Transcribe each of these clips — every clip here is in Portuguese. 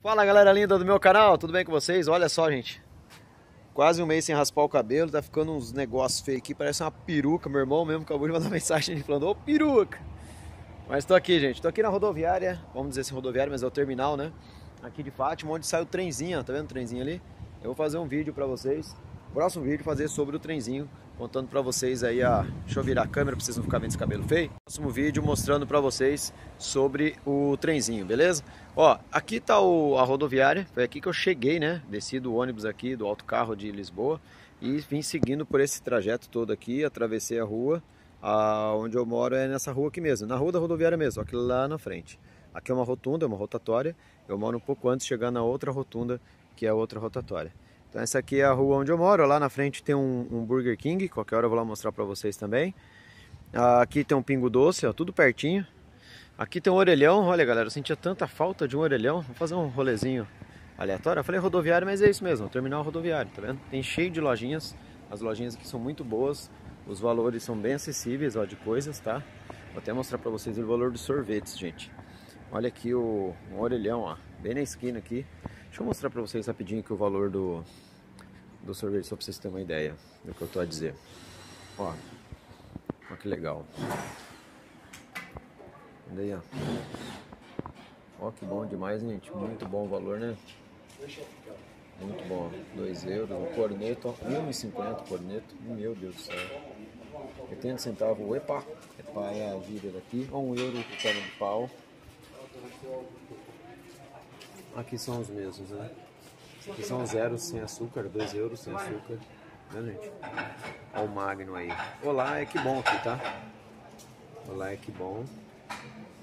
Fala galera linda do meu canal, tudo bem com vocês? Olha só gente, quase um mês sem raspar o cabelo, tá ficando uns negócios feios aqui, parece uma peruca, meu irmão mesmo acabou de mandar mensagem falando, ô peruca! Mas tô aqui gente, tô aqui na rodoviária, vamos dizer assim rodoviária, mas é o terminal né, aqui de Fátima, onde sai o trenzinho, tá vendo o trenzinho ali? Eu vou fazer um vídeo pra vocês, próximo vídeo fazer sobre o trenzinho, contando pra vocês aí a... Deixa eu virar a câmera pra vocês não ficarem vendo esse cabelo feio. Próximo vídeo mostrando pra vocês sobre o trenzinho, beleza? Ó, aqui tá o, a rodoviária, foi aqui que eu cheguei, né? Desci do ônibus aqui, do autocarro de Lisboa e vim seguindo por esse trajeto todo aqui, atravessei a rua, a, onde eu moro é nessa rua aqui mesmo, na rua da rodoviária mesmo, aqui lá na frente. Aqui é uma rotunda, é uma rotatória, eu moro um pouco antes de chegar na outra rotunda, que é a outra rotatória. Então essa aqui é a rua onde eu moro, lá na frente tem um, um Burger King, qualquer hora eu vou lá mostrar para vocês também. Aqui tem um Pingo Doce, ó, tudo pertinho. Aqui tem um orelhão, olha galera, eu sentia tanta falta de um orelhão. Vou fazer um rolezinho aleatório. Eu falei rodoviário, mas é isso mesmo, terminal rodoviário, tá vendo? Tem cheio de lojinhas, as lojinhas aqui são muito boas, os valores são bem acessíveis, ó, de coisas, tá? Vou até mostrar pra vocês o valor dos sorvetes, gente. Olha aqui o um orelhão, ó, bem na esquina aqui. Deixa eu mostrar pra vocês rapidinho aqui o valor do, do sorvete, só pra vocês terem uma ideia do que eu tô a dizer. Ó, ó que legal. Olha aí, ó. Ó, que bom demais, gente. Muito bom o valor, né? Muito bom. 2 euros. O corneto, ó. 1,50 corneto. Meu Deus do céu. 80 centavos. Epa! Epa é a gíria daqui. 1 um euro o perna de pau. Aqui são os mesmos, né? Aqui são zeros sem açúcar, 2 euros sem açúcar. Né, gente? Olha o Magno aí. Olá, é que bom aqui, tá? Olá, é que bom.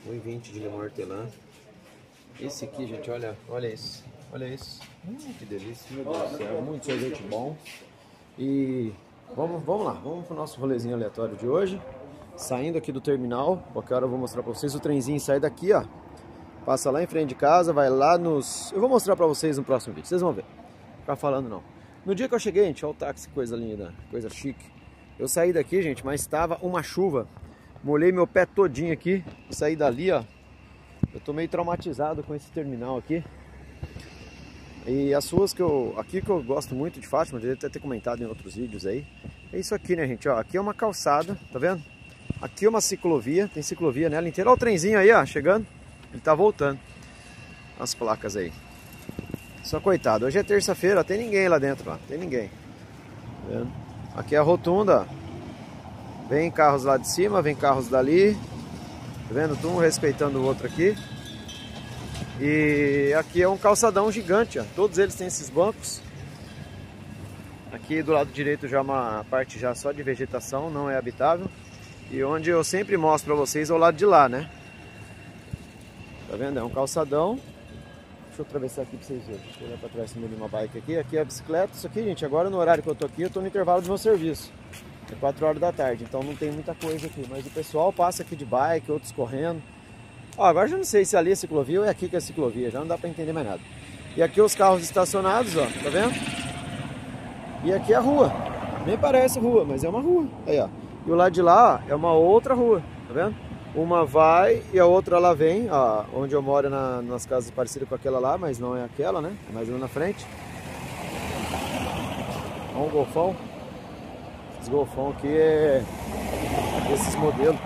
1,20 de limão hortelã. Esse aqui, gente, olha, olha esse. Olha isso. Hum, que delícia, meu Deus do céu. Muito sorvete bom. E vamos, vamos lá, vamos pro nosso rolezinho aleatório de hoje. Saindo aqui do terminal, qualquer hora eu vou mostrar pra vocês. O trenzinho sai daqui, ó. Passa lá em frente de casa, vai lá nos... Eu vou mostrar pra vocês no próximo vídeo, vocês vão ver. Ficar falando não. No dia que eu cheguei, gente, olha o táxi, coisa linda, coisa chique. Eu saí daqui, gente, mas estava uma chuva. Molhei meu pé todinho aqui, saí dali, ó. Eu tô meio traumatizado com esse terminal aqui. E as ruas que eu... Aqui que eu gosto muito de Fátima, eu até ter comentado em outros vídeos aí. É isso aqui, né, gente? Ó, aqui é uma calçada, tá vendo? Aqui é uma ciclovia, tem ciclovia nela inteira. Olha o trenzinho aí, ó, chegando. Ele tá voltando. As placas aí. Só coitado, hoje é terça-feira, tem ninguém lá dentro, ó. Tem ninguém. Aqui é a rotunda, Vem carros lá de cima, vem carros dali. Tá vendo? Um respeitando o outro aqui. E aqui é um calçadão gigante, ó. Todos eles têm esses bancos. Aqui do lado direito já é uma parte já só de vegetação, não é habitável. E onde eu sempre mostro para vocês é o lado de lá, né? Tá vendo? É um calçadão. Deixa eu atravessar aqui pra vocês verem. Deixa eu olhar pra trás de uma bike aqui. Aqui é a bicicleta. Isso aqui, gente, agora no horário que eu tô aqui, eu tô no intervalo do meu serviço. É 4 horas da tarde, então não tem muita coisa aqui. Mas o pessoal passa aqui de bike, outros correndo. Ó, agora já não sei se ali é ciclovia ou é aqui que é ciclovia. Já não dá pra entender mais nada. E aqui os carros estacionados, ó. Tá vendo? E aqui é a rua. Nem parece rua, mas é uma rua. Aí, ó. E o lado de lá ó, é uma outra rua. Tá vendo? Uma vai e a outra lá vem, ó, onde eu moro na, nas casas parecidas com aquela lá, mas não é aquela, né? É mais uma na frente. Olha um golfão. Esse golfão aqui é desses modelos.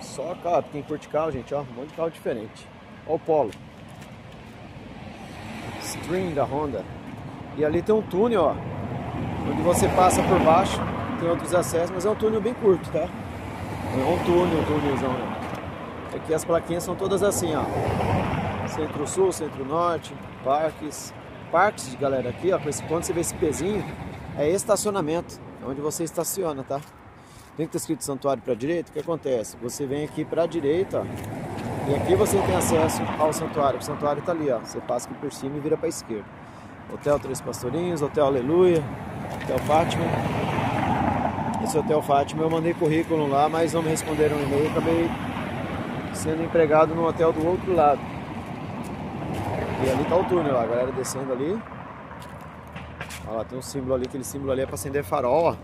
Só carro, tem portical, gente, ó, um monte de carro diferente. Olha o Polo. Stream da Honda. E ali tem um túnel, ó, onde você passa por baixo, tem outros acessos, mas é um túnel bem curto, tá? É um túnel, um túnelzão, né? Aqui as plaquinhas são todas assim, ó. Centro-Sul, Centro-Norte, parques. Parques, galera, aqui, ó, com esse, quando você vê esse pezinho, é estacionamento, é onde você estaciona, tá? Tem que ter escrito santuário para direita, o que acontece? Você vem aqui para direita, ó, e aqui você tem acesso ao santuário. O santuário tá ali, ó. Você passa aqui por cima e vira para esquerda. Hotel Três Pastorinhos, Hotel Aleluia, Hotel Fátima. Esse Hotel Fátima eu mandei currículo lá, mas não me responderam o e-mail, acabei sendo empregado no hotel do outro lado. E ali tá o túnel, a galera descendo ali. Olha lá, tem um símbolo ali, aquele símbolo ali é para acender farol, ó.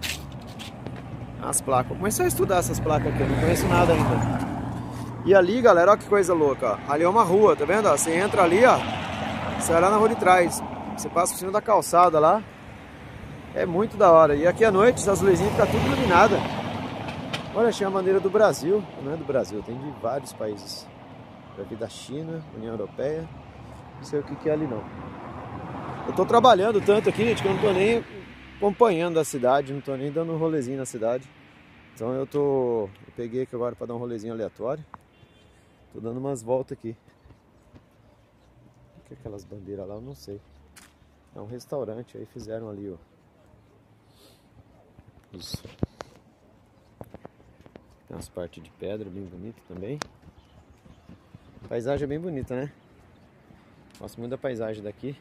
As placas. Vou começar a estudar essas placas aqui, eu não conheço nada ainda. E ali, galera, olha que coisa louca. Ali é uma rua, tá vendo? Você entra ali, ó. Sai lá na rua de trás. Você passa por cima da calçada lá. É muito da hora. E aqui à noite as luzinhas ficam tudo iluminadas. Olha, achei a bandeira do Brasil. Não é do Brasil, tem de vários países. Vai vir da China, União Europeia. Não sei o que, que é ali não. Eu tô trabalhando tanto aqui, gente, que eu não tô nem acompanhando a cidade, não tô nem dando um rolezinho na cidade. Então eu tô. Eu peguei aqui agora para dar um rolezinho aleatório. Tô dando umas voltas aqui. O que é aquelas bandeiras lá? Eu não sei. É um restaurante, aí fizeram ali, ó. Os... Tem umas partes de pedra bem bonita também. A paisagem é bem bonita, né? Gosto muito da paisagem daqui.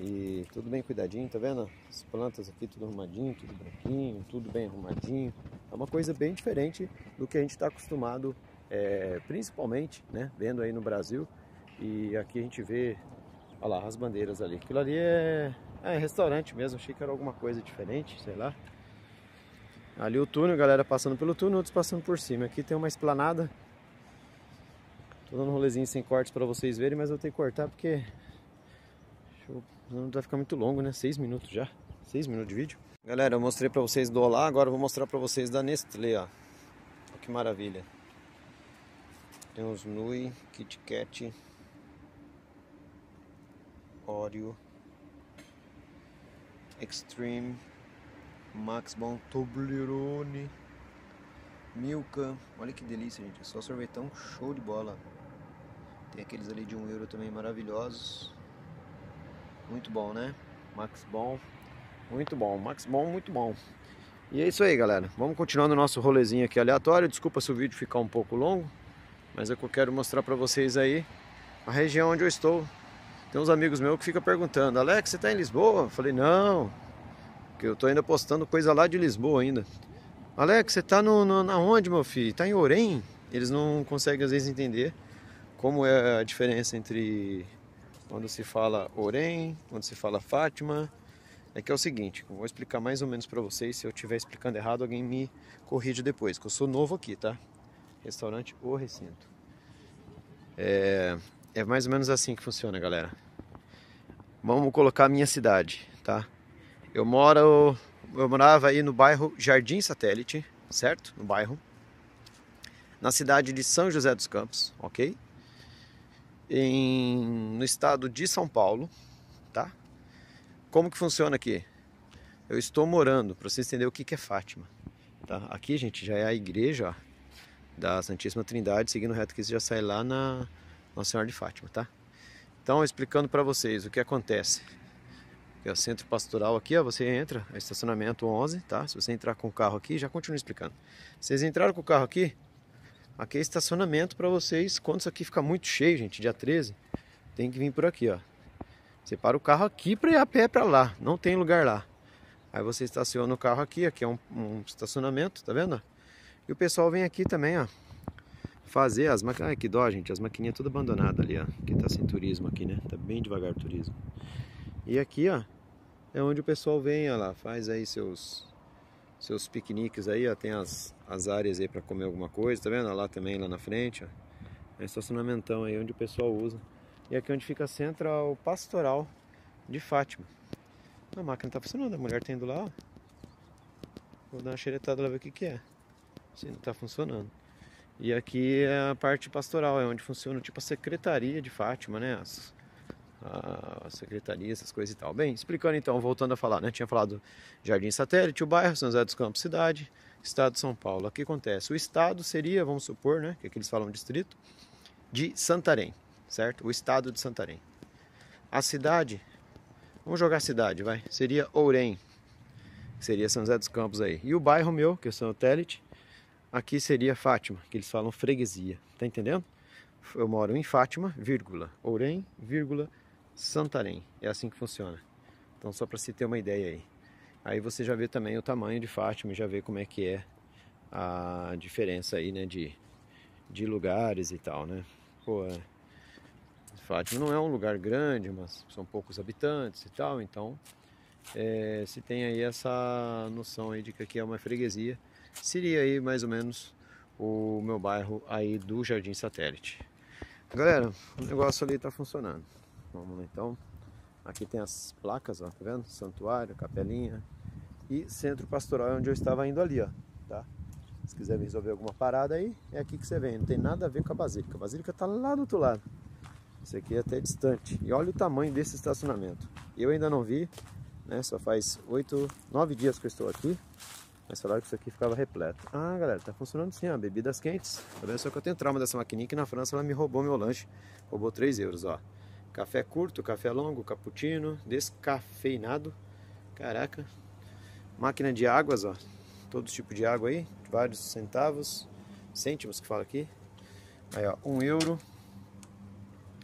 E tudo bem cuidadinho, tá vendo? As plantas aqui tudo arrumadinho, tudo branquinho, tudo bem arrumadinho. É uma coisa bem diferente do que a gente está acostumado, é, principalmente, né? Vendo aí no Brasil. E aqui a gente vê, olha lá, as bandeiras ali. Aquilo ali é, é restaurante mesmo, achei que era alguma coisa diferente, sei lá. Ali o túnel, galera passando pelo túnel, outros passando por cima. Aqui tem uma esplanada Tô dando um rolezinho sem cortes para vocês verem, mas eu tenho que cortar porque não vai ficar muito longo, né? Seis minutos já. Seis minutos de vídeo. Galera, eu mostrei para vocês do Olá, agora eu vou mostrar para vocês da Nestlé, ó. Olha que maravilha. Tem uns Nui, Kit Kat, Oreo, Extreme, Max Bon Toblerone, Milka. Olha que delícia, gente. É só sorvetão show de bola. Tem aqueles ali de um euro também maravilhosos. Muito bom, né? Max Bom. Muito bom. Max Bom, muito bom. E é isso aí, galera. Vamos continuando o nosso rolezinho aqui aleatório. Desculpa se o vídeo ficar um pouco longo. Mas é que eu quero mostrar pra vocês aí a região onde eu estou. Tem uns amigos meus que ficam perguntando, Alex, você tá em Lisboa? Eu falei, não, que eu tô ainda postando coisa lá de Lisboa ainda. Alex, você tá no, no, na onde, meu filho? Tá em Orem? Eles não conseguem às vezes entender como é a diferença entre quando se fala Orem, quando se fala Fátima. É que é o seguinte, vou explicar mais ou menos para vocês. Se eu estiver explicando errado, alguém me corrige depois, que eu sou novo aqui, tá? Restaurante O Recinto. É, é mais ou menos assim que funciona, galera. Vamos colocar a minha cidade, tá? Eu moro, eu morava aí no bairro Jardim Satélite, certo? No bairro. Na cidade de São José dos Campos, ok? em, no estado de São Paulo, tá? Como que funciona aqui? Eu estou morando, para você entender o que, que é Fátima. Tá? Aqui, gente, já é a igreja ó, da Santíssima Trindade, seguindo reto que você já sai lá na Nossa Senhora de Fátima, tá? Então, explicando para vocês o que acontece. é o centro pastoral aqui, ó, você entra, é estacionamento 11, tá? Se você entrar com o carro aqui, já continua explicando. Vocês entraram com o carro aqui, Aqui é estacionamento para vocês. Quando isso aqui ficar muito cheio, gente, dia 13, tem que vir por aqui, ó. Você para o carro aqui para ir a pé para lá. Não tem lugar lá. Aí você estaciona o carro aqui. Aqui é um, um estacionamento, tá vendo? E o pessoal vem aqui também, ó. Fazer as máquinas. Ai, que dó, gente. As maquininhas tudo abandonadas ali, ó. Que tá sem turismo aqui, né? Tá bem devagar o turismo. E aqui, ó. É onde o pessoal vem, ó lá. Faz aí seus seus piqueniques aí, ó, tem as, as áreas aí para comer alguma coisa, tá vendo? Lá também, lá na frente, ó. É estacionamentão aí onde o pessoal usa. E aqui onde fica a central pastoral de Fátima. A máquina tá funcionando, a mulher tá indo lá, ó. Vou dar uma xeretada lá ver o que que é. Se não tá funcionando. E aqui é a parte pastoral, é onde funciona tipo a secretaria de Fátima, né? As, a secretaria, essas coisas e tal. Bem, explicando então, voltando a falar, né? Tinha falado Jardim Satélite, o bairro, São José dos Campos, cidade, estado de São Paulo. O que acontece? O estado seria, vamos supor, né? Que aqui eles falam distrito, de Santarém, certo? O estado de Santarém. A cidade, vamos jogar a cidade, vai, seria Ourém, que seria São José dos Campos aí. E o bairro meu, que é São Satélite, aqui seria Fátima, que eles falam freguesia, tá entendendo? Eu moro em Fátima, vírgula, vírgula, Santarém. É assim que funciona. Então só para se ter uma ideia aí. Aí você já vê também o tamanho de Fátima, já vê como é que é a diferença aí, né, de, de lugares e tal, né? Pô, é... Fátima não é um lugar grande, mas são poucos habitantes e tal, então é, se tem aí essa noção aí de que aqui é uma freguesia, seria aí mais ou menos o meu bairro aí do Jardim Satélite. Galera, o negócio ali está funcionando. Vamos lá então. Aqui tem as placas, ó, tá vendo? Santuário, capelinha e centro pastoral onde eu estava indo ali, ó, tá? Se quiser resolver alguma parada aí, é aqui que você vem. Não tem nada a ver com a basílica. A basílica tá lá do outro lado. Isso aqui é até distante. E olha o tamanho desse estacionamento. Eu ainda não vi, né? Só faz oito, nove dias que eu estou aqui. Mas falaram que isso aqui ficava repleto. Ah, galera, tá funcionando sim, ó. Bebidas quentes. Tá vendo? Só que eu tenho trauma dessa maquininha que na França ela me roubou meu lanche. Roubou 3 euros, ó. Café curto, café longo, cappuccino, descafeinado. Caraca. Máquina de águas, ó. Todo tipo de água aí. Vários centavos. Cêntimos que fala aqui. Aí, ó. Um euro.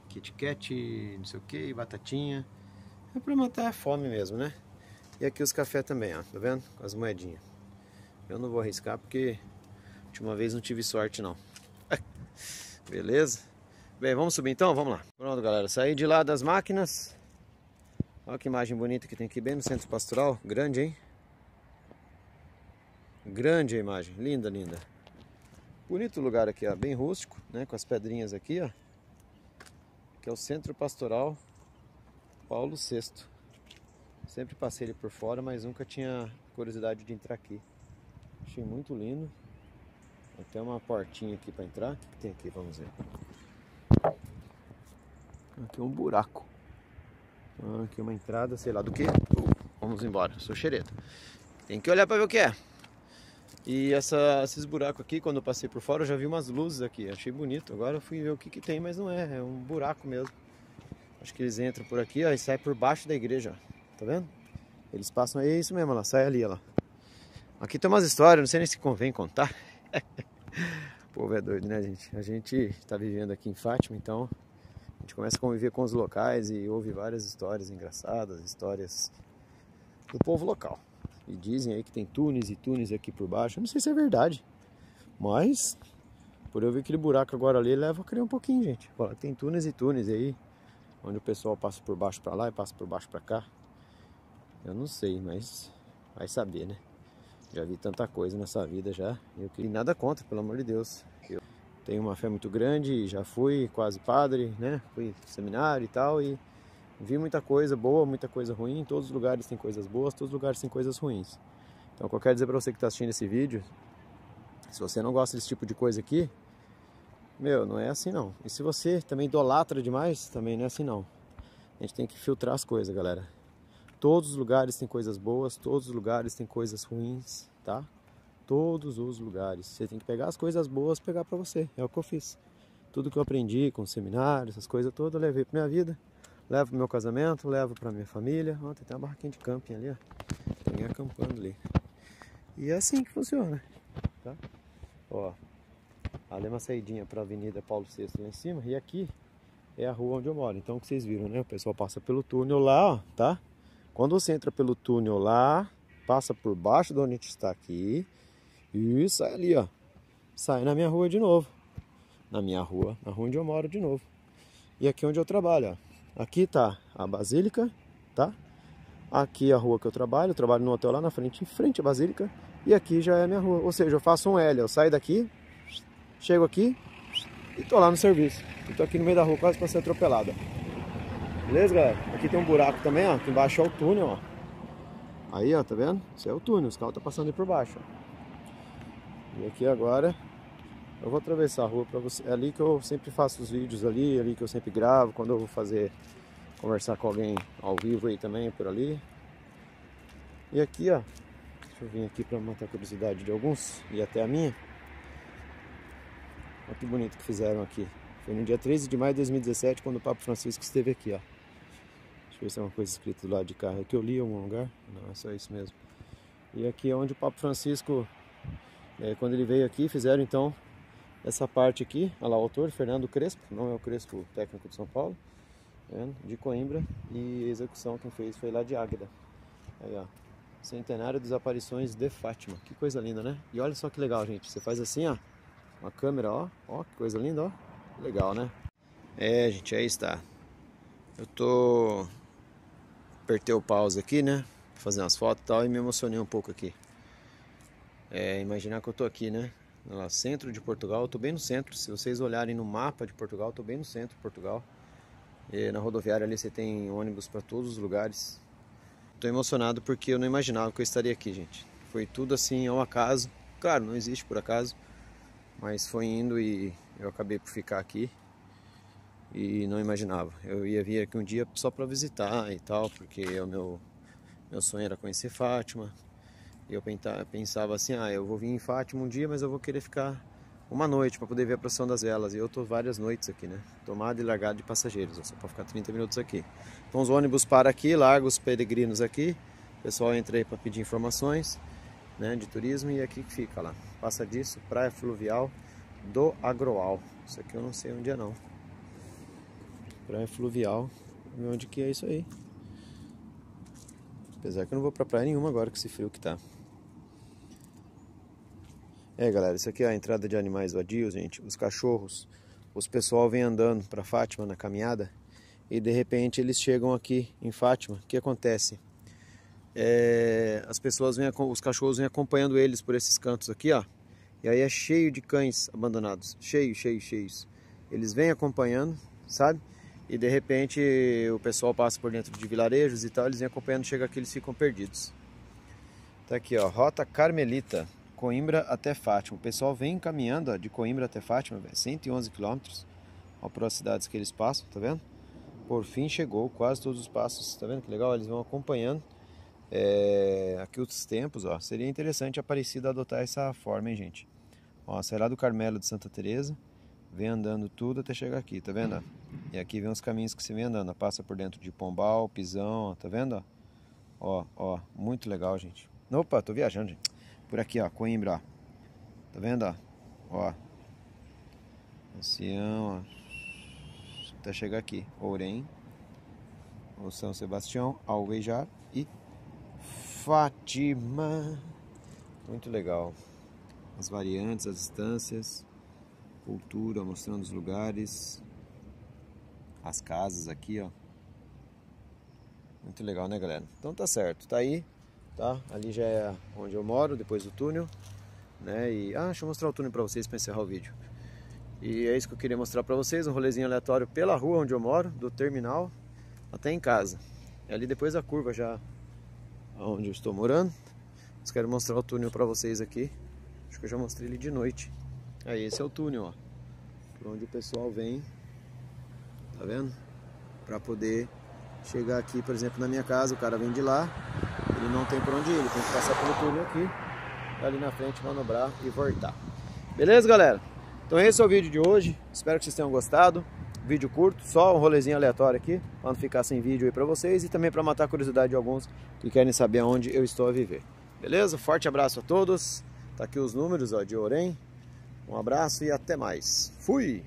Kit Kat, não sei o que, batatinha. É pra matar a fome mesmo, né? E aqui os cafés também, ó. Tá vendo? Com as moedinhas. Eu não vou arriscar porque última vez não tive sorte não. Beleza? Bem, vamos subir então? Vamos lá. Pronto, galera. Saí de lá das máquinas. Olha que imagem bonita que tem aqui bem no centro pastoral. Grande, hein? Grande a imagem. Linda, linda. Bonito lugar aqui, ó. Bem rústico, né? Com as pedrinhas aqui, ó. Que é o centro pastoral Paulo VI. Sempre passei ele por fora, mas nunca tinha curiosidade de entrar aqui. Achei muito lindo. Tem uma portinha aqui para entrar. O que tem aqui? Vamos ver. Aqui é um buraco. Ah, aqui uma entrada, sei lá do que. Vamos embora, sou xereta. Tem que olhar para ver o que é. E essa, esses buracos aqui, quando eu passei por fora, eu já vi umas luzes aqui. Achei bonito. Agora eu fui ver o que, que tem, mas não é. É um buraco mesmo. Acho que eles entram por aqui ó, e saem por baixo da igreja. Ó. Tá vendo? Eles passam. É isso mesmo, sai ali, ó. Aqui tem umas histórias, não sei nem se convém contar. o povo é doido, né, gente? A gente está vivendo aqui em Fátima, então a gente começa a conviver com os locais e ouve várias histórias engraçadas, histórias do povo local. E dizem aí que tem túneis e túneis aqui por baixo. Eu não sei se é verdade, mas por eu ver aquele buraco agora ali, leva a crer um pouquinho, gente. Tem túneis e túneis aí, onde o pessoal passa por baixo para lá e passa por baixo para cá. Eu não sei, mas vai saber, né? Já vi tanta coisa nessa vida já. Eu queria nada contra, pelo amor de Deus. Eu tenho uma fé muito grande, já fui quase padre, né? Fui seminário e tal e vi muita coisa boa, muita coisa ruim. Todos os lugares têm coisas boas, todos os lugares têm coisas ruins. Então, o que eu quero dizer para você que está assistindo esse vídeo, se você não gosta desse tipo de coisa aqui, meu, não é assim não. E se você também idolatra demais, também não é assim não. A gente tem que filtrar as coisas, galera. Todos os lugares têm coisas boas, todos os lugares têm coisas ruins, tá? Todos os lugares. Você tem que pegar as coisas boas pegar para você. É o que eu fiz. Tudo que eu aprendi com seminários, essas coisas todas, eu levei para minha vida. Levo pro meu casamento, levo para minha família. Ó, tem uma barraquinha de camping ali, ó. Tem acampando ali. E é assim que funciona, tá? Ó, ali é uma saidinha para a Avenida Paulo VI lá em cima. E aqui é a rua onde eu moro. Então, o que vocês viram, né? O pessoal passa pelo túnel lá, ó, tá? Quando você entra pelo túnel lá, passa por baixo de onde a gente está aqui e sai ali, ó. Sai na minha rua de novo. Na minha rua, na rua onde eu moro de novo. E aqui onde eu trabalho, ó. Aqui tá a Basílica, tá? Aqui é a rua que eu trabalho, eu trabalho no hotel lá na frente, em frente à Basílica. E aqui já é a minha rua, ou seja, eu faço um L, eu saio daqui, chego aqui e tô lá no serviço. Eu tô aqui no meio da rua quase para ser atropelado. Beleza, galera? Aqui tem um buraco também, ó. Aqui embaixo é o túnel, ó. Aí, ó, tá vendo? Isso é o túnel, os carros estão passando aí por baixo, ó. E aqui agora eu vou atravessar a rua pra você. É ali que eu sempre faço os vídeos ali, é ali que eu sempre gravo, quando eu vou fazer conversar com alguém ao vivo aí também por ali. E aqui, ó, deixa eu vir aqui para matar a curiosidade de alguns e até a minha. Olha que bonito que fizeram aqui. Foi no dia 13 de maio de 2017 quando o Papa Francisco esteve aqui, ó. Deixa eu ver se é uma coisa escrita do lado de cá. É que eu li em algum lugar? Não, é só isso mesmo. E aqui é onde o Papa Francisco, é, quando ele veio aqui, fizeram então essa parte aqui. Olha lá o autor, Fernando Crespo, não é o Crespo técnico de São Paulo, é, de Coimbra. E a execução quem fez foi lá de Águeda. Aí, ó. Centenário das aparições de Fátima. Que coisa linda, né? E olha só que legal, gente. Você faz assim, ó. Uma câmera, ó. Ó, que coisa linda, ó. Legal, né? É, gente, aí está. Eu tô apertei o pause aqui, né? Fazer umas fotos e tal e me emocionei um pouco aqui. É, imaginar que eu tô aqui, né? No centro de Portugal, eu tô bem no centro. Se vocês olharem no mapa de Portugal, eu tô bem no centro de Portugal. E na rodoviária ali você tem ônibus para todos os lugares. Estou emocionado porque eu não imaginava que eu estaria aqui, gente. Foi tudo assim ao acaso. Claro, não existe por acaso, mas foi indo e eu acabei por ficar aqui e não imaginava. Eu ia vir aqui um dia só para visitar e tal, porque o meu meu sonho era conhecer Fátima. E eu pensava assim, ah, eu vou vir em Fátima um dia, mas eu vou querer ficar uma noite para poder ver a procissão das velas. E eu tô várias noites aqui, né? Tomada e largada de passageiros, só para ficar 30 minutos aqui. Então os ônibus param aqui, largam os peregrinos aqui. O pessoal entra aí para pedir informações né, de turismo e aqui fica lá. Passa disso, Praia Fluvial do Agroal. Isso aqui eu não sei onde é não. Praia Fluvial, onde que é isso aí? Apesar que eu não vou pra praia nenhuma agora com esse frio que tá. É, galera, isso aqui é a entrada de animais vadios, gente. Os cachorros, os pessoal vem andando para Fátima na caminhada e de repente eles chegam aqui em Fátima. O que acontece? É, as pessoas vêm, os cachorros vêm acompanhando eles por esses cantos aqui, ó. E aí é cheio de cães abandonados, cheio, cheio, cheios. Eles vêm acompanhando, sabe? E de repente o pessoal passa por dentro de vilarejos e tal, eles vêm acompanhando, chega aqui eles ficam perdidos. Tá aqui, ó, Rota Carmelita. Coimbra até Fátima. O pessoal vem caminhando ó, de Coimbra até Fátima, véio, 111 quilômetros. Olha para as cidades que eles passam, tá vendo? Por fim chegou, quase todos os passos, tá vendo que legal? Eles vão acompanhando é, aqui os tempos, ó. Seria interessante a adotar essa forma, hein, gente? Ó, sai lá do Carmelo de Santa Teresa, vem andando tudo até chegar aqui, tá vendo? E aqui vem os caminhos que andando, ó. passa por dentro de Pombal, Pisão, tá vendo? Ó, ó, muito legal, gente. Opa, tô viajando, gente. Por aqui, ó, Coimbra. Tá vendo, ó? Ó. Ancião, ó. Até chegar aqui. Ourém. O São Sebastião, Alvejar e Fátima. Muito legal. As variantes, as distâncias, cultura, mostrando os lugares, as casas aqui, ó. Muito legal, né, galera? Então tá certo, tá aí tá? Ali já é onde eu moro, depois do túnel, né? E ah, deixa eu mostrar o túnel para vocês para encerrar o vídeo. E é isso que eu queria mostrar para vocês, um rolezinho aleatório pela rua onde eu moro, do terminal até em casa. E ali depois a curva já onde eu estou morando. Mas quero mostrar o túnel para vocês aqui. Acho que eu já mostrei ele de noite. Aí esse é o túnel, ó. Por onde o pessoal vem. Tá vendo? Para poder chegar aqui, por exemplo, na minha casa, o cara vem de lá, ele não tem por onde ir, ele tem que passar pelo túnel aqui, ali na frente, manobrar e voltar. Beleza, galera? Então esse é o vídeo de hoje, espero que vocês tenham gostado. Vídeo curto, só um rolezinho aleatório aqui, para não ficar sem vídeo aí para vocês e também para matar a curiosidade de alguns que querem saber aonde eu estou a viver. Beleza? Forte abraço a todos. Tá aqui os números ó, de Orem. Um abraço e até mais. Fui!